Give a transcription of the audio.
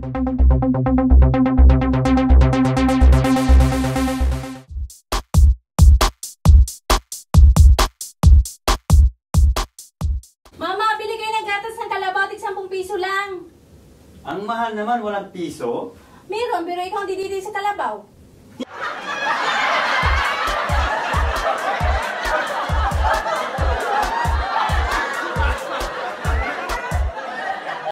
Mama, bili kayo ng gatas ng kalabatik 10 piso lang. Ang mahal naman, walang piso. Meron, pero ikaw hindi didi sa kalabaw.